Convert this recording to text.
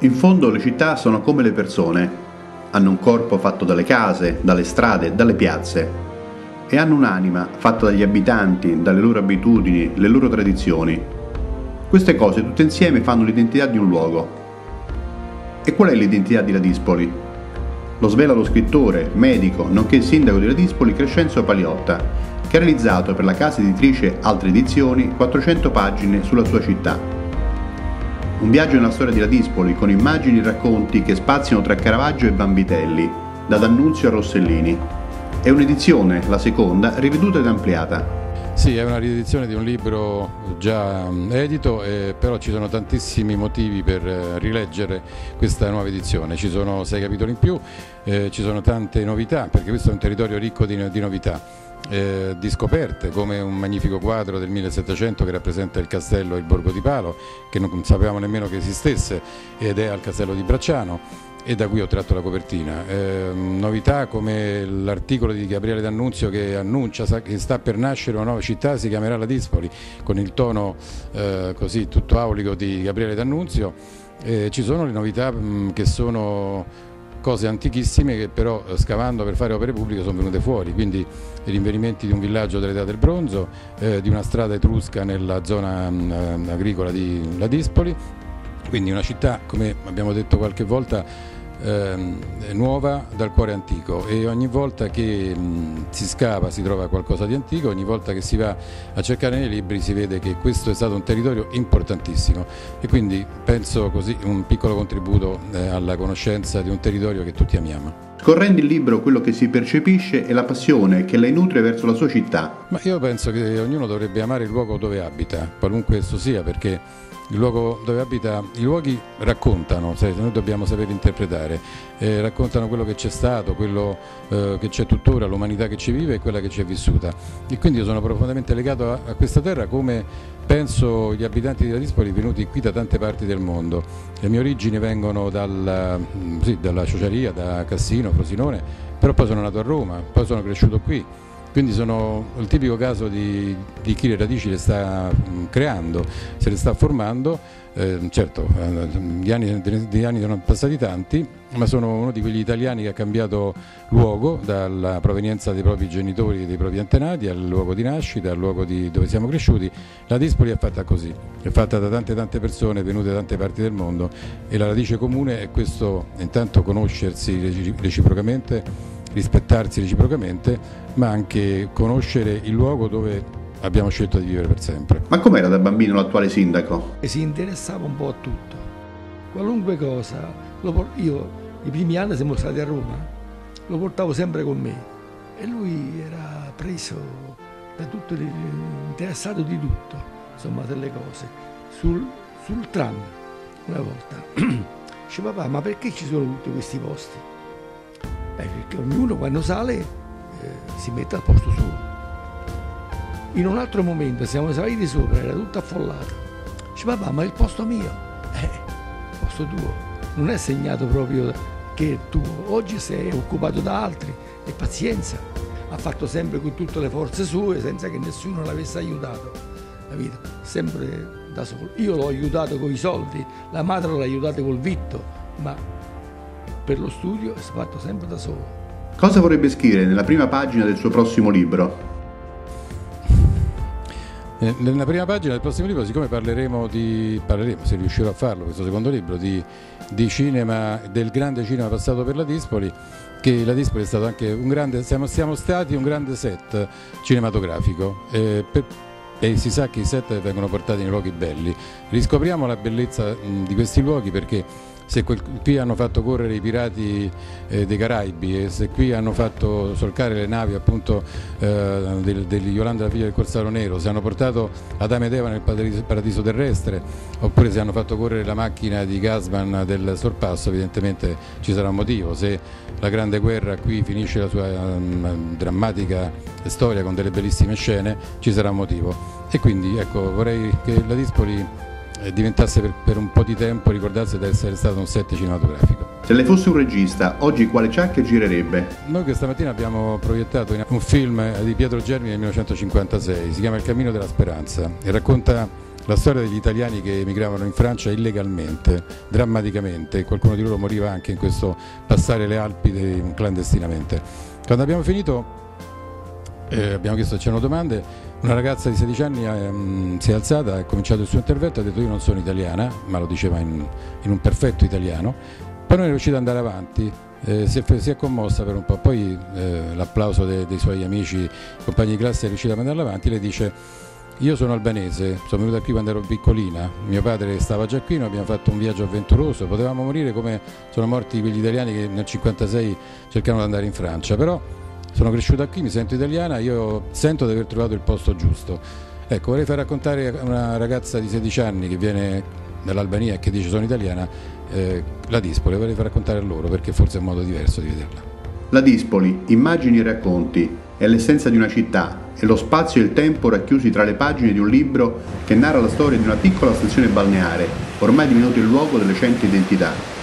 In fondo le città sono come le persone, hanno un corpo fatto dalle case, dalle strade, dalle piazze e hanno un'anima fatta dagli abitanti, dalle loro abitudini, le loro tradizioni. Queste cose tutte insieme fanno l'identità di un luogo. E qual è l'identità di Ladispoli? Lo svela lo scrittore, medico, nonché sindaco di Ladispoli Crescenzo Paliotta, che ha realizzato per la casa editrice Altre Edizioni 400 pagine sulla sua città. Un viaggio nella storia di Ladispoli con immagini e racconti che spaziano tra Caravaggio e Vanvitelli, da D'Annunzio a Rossellini. È un'edizione, la seconda, riveduta ed ampliata. Sì, è una riedizione di un libro già edito, eh, però ci sono tantissimi motivi per eh, rileggere questa nuova edizione. Ci sono sei capitoli in più, eh, ci sono tante novità, perché questo è un territorio ricco di, di novità eh, di scoperte come un magnifico quadro del 1700 che rappresenta il castello e il borgo di Palo che non sapevamo nemmeno che esistesse ed è al castello di Bracciano e da qui ho tratto la copertina. Eh, novità come l'articolo di Gabriele D'Annunzio che annuncia che sta per nascere una nuova città, si chiamerà la Dispoli, con il tono eh, così tutto aulico di Gabriele D'Annunzio. Eh, ci sono le novità mh, che sono cose antichissime che però eh, scavando per fare opere pubbliche sono venute fuori, quindi i rinvenimenti di un villaggio dell'età del bronzo, eh, di una strada etrusca nella zona mh, mm, agricola di Ladispoli, quindi una città, come abbiamo detto qualche volta, Ehm, nuova dal cuore antico e ogni volta che mh, si scava si trova qualcosa di antico, ogni volta che si va a cercare nei libri si vede che questo è stato un territorio importantissimo e quindi penso così un piccolo contributo eh, alla conoscenza di un territorio che tutti amiamo. Scorrendo il libro quello che si percepisce è la passione che lei nutre verso la sua città. Ma io penso che ognuno dovrebbe amare il luogo dove abita, qualunque esso sia, perché abita, i luoghi raccontano, noi dobbiamo saper interpretare, eh, raccontano quello che c'è stato, quello eh, che c'è tuttora, l'umanità che ci vive e quella che ci è vissuta. E quindi io sono profondamente legato a, a questa terra come penso gli abitanti di Ladispoli venuti qui da tante parti del mondo. Le mie origini vengono dalla, mm, sì, dalla Ciociaria, da Cassino, Frosinone, però poi sono nato a Roma, poi sono cresciuto qui quindi sono il tipico caso di, di chi le radici le sta mm, creando, se le sta formando, eh, certo eh, gli anni, gli anni sono passati tanti, ma sono uno di quegli italiani che ha cambiato luogo dalla provenienza dei propri genitori e dei propri antenati al luogo di nascita, al luogo di dove siamo cresciuti. La Dispoli è fatta così, è fatta da tante tante persone venute da tante parti del mondo e la radice comune è questo, intanto conoscersi reciprocamente rispettarsi reciprocamente, ma anche conoscere il luogo dove abbiamo scelto di vivere per sempre. Ma com'era da bambino l'attuale sindaco? E si interessava un po' a tutto, qualunque cosa. io i primi anni siamo stati a Roma, lo portavo sempre con me e lui era preso da tutto, interessato di tutto, insomma, delle cose. Sul, sul tram, una volta, dice papà, ma perché ci sono tutti questi posti? Perché ognuno quando sale eh, si mette al posto suo. In un altro momento siamo saliti sopra, era tutto affollato. Dice papà, ma il posto mio. Eh, il posto tuo. Non è segnato proprio che è tuo. Oggi sei occupato da altri e pazienza. Ha fatto sempre con tutte le forze sue senza che nessuno l'avesse aiutato. Capito? Sempre da solo. Io l'ho aiutato con i soldi, la madre l'ha aiutato col vitto, ma per lo studio è fatto sempre da solo. Cosa vorrebbe scrivere nella prima pagina del suo prossimo libro? Eh, nella prima pagina del prossimo libro, siccome parleremo di, parleremo, se riuscirò a farlo, questo secondo libro, di, di cinema, del grande cinema passato per la Dispoli, che la Dispoli è stato anche un grande, siamo, siamo stati un grande set cinematografico. Eh, per, e si sa che i set vengono portati nei luoghi belli. Riscopriamo la bellezza mh, di questi luoghi perché se qui hanno fatto correre i pirati eh, dei Caraibi e se qui hanno fatto solcare le navi appunto eh, degli Yolanda la figlia del Corsaro Nero, se hanno portato Adamo ed Eva nel paradiso, paradiso, terrestre oppure se hanno fatto correre la macchina di Gasman del sorpasso evidentemente ci sarà un motivo, se la grande guerra qui finisce la sua um, drammatica storia con delle bellissime scene ci sarà un motivo. E quindi ecco vorrei che la Dispoli eh, diventasse per, per, un po' di tempo ricordasse di essere stato un set cinematografico. Se lei fosse un regista, oggi quale ciacche girerebbe? Noi questa mattina abbiamo proiettato un film di Pietro Germi nel 1956, si chiama Il cammino della speranza e racconta la storia degli italiani che emigravano in Francia illegalmente, drammaticamente, qualcuno di loro moriva anche in questo passare le Alpi clandestinamente. Quando abbiamo finito eh, abbiamo chiesto se c'erano domande, una ragazza di 16 anni eh, si è alzata, ha cominciato il suo intervento, ha detto io non sono italiana, ma lo diceva in, in un perfetto italiano, non è riuscita ad andare avanti, eh, si, è, si, è, commossa per un po', poi eh, l'applauso de, dei suoi amici, compagni di classe è riuscita a mandarla avanti, lei dice io sono albanese, sono venuta qui quando ero piccolina, mio padre stava già qui, noi abbiamo fatto un viaggio avventuroso, potevamo morire come sono morti quegli italiani che nel 1956 cercavano di andare in Francia, però sono cresciuta qui, mi sento italiana, io sento di aver trovato il posto giusto. Ecco, vorrei far raccontare a una ragazza di 16 anni che viene dall'Albania e che dice sono italiana, eh, la Dispoli, vorrei far raccontare a loro perché forse è un modo diverso di vederla. La Dispoli, immagini e racconti, è l'essenza di una città, è lo spazio e il tempo racchiusi tra le pagine di un libro che narra la storia di una piccola stazione balneare, ormai divenuto il luogo delle cento identità